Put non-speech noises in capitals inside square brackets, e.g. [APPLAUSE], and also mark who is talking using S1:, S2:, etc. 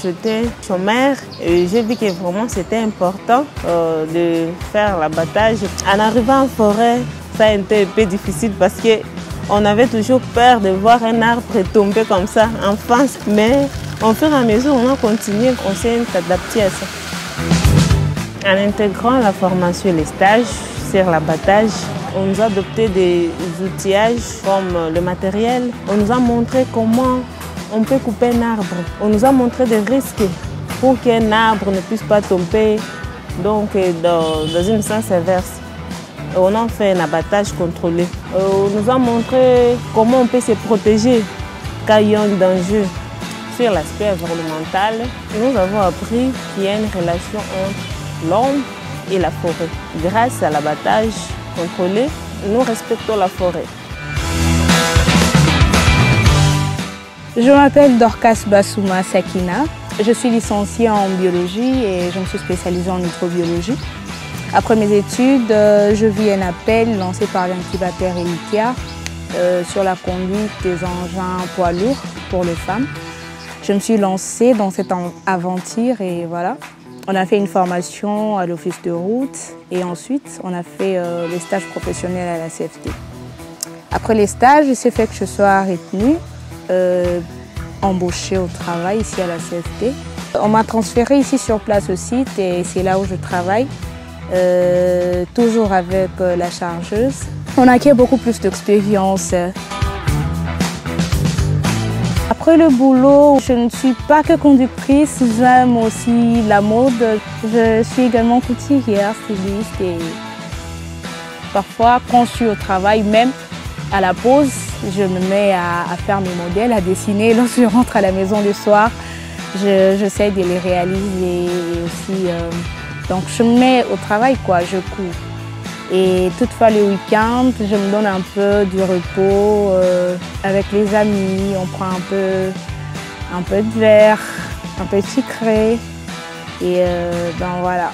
S1: j'étais chômeur et j'ai vu que vraiment c'était important euh, de faire l'abattage. En arrivant en forêt, ça a été un peu difficile parce que on avait toujours peur de voir un arbre tomber comme ça en face, mais au fur et à mesure, on a continué, on s'est adapté à ça. En intégrant la formation et les stages sur l'abattage, on nous a adopté des outillages comme le matériel. On nous a montré comment on peut couper un arbre. On nous a montré des risques pour qu'un arbre ne puisse pas tomber donc, dans, dans une sens inverse. On a fait un abattage contrôlé. On nous a montré comment on peut se protéger quand il y a un danger. Sur l'aspect environnemental, nous avons appris qu'il y a une relation entre l'homme et la forêt. Grâce à l'abattage contrôlé, nous respectons la forêt.
S2: Je m'appelle Dorcas Bassouma Sakina. Je suis licenciée en biologie et je me suis spécialisée en microbiologie. Après mes études, euh, je vis un appel lancé par l'incubateur Elikia euh, sur la conduite des engins poids lourds pour les femmes. Je me suis lancée dans cette aventure et voilà. On a fait une formation à l'office de route et ensuite on a fait euh, les stages professionnels à la CFT. Après les stages, il s'est fait que je sois retenue, embauchée au travail ici à la CFT. On m'a transférée ici sur place au site et c'est là où je travaille. Euh, toujours avec euh, la chargeuse. On acquiert beaucoup plus d'expérience. Après le boulot, je ne suis pas que conductrice, j'aime aussi la mode. Je suis également couturière, styliste et parfois quand je au travail, même à la pause, je me mets à, faire mes modèles, à dessiner. [LAUGHS] Lorsque je rentre à la maison le soir, j'essaie de les réaliser aussi euh, donc je me mets au travail, quoi, je cours. Et toutefois le week-end, je me donne un peu du repos euh, avec les amis, on prend un peu, un peu de verre, un peu de sucré. Et euh, ben voilà.